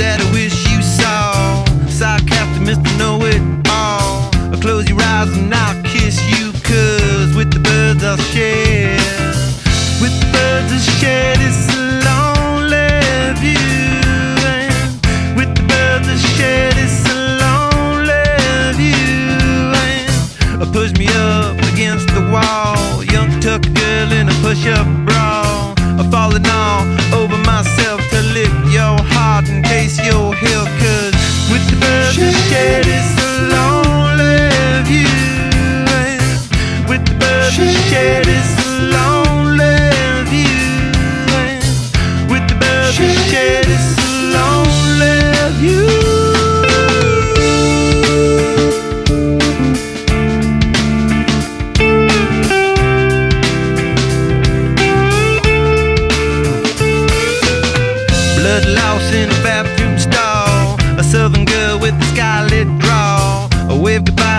that I wish you saw. Sarcastic Mr. Know It All. I'll close your eyes and I'll kiss you, cause with the birds I'll share. With the birds I'll share this lonely view. And with the birds I'll share this lonely view. And push me up against the wall. Young tuck girl in a push up bra. I'm falling all over myself place your hill Cause with the birds that shed it's a lonely view And with the birds that shed it's a lonely view And with the birds that shed it's a lonely view blood loss in a bath. A southern girl with a scarlet draw. A wave goodbye.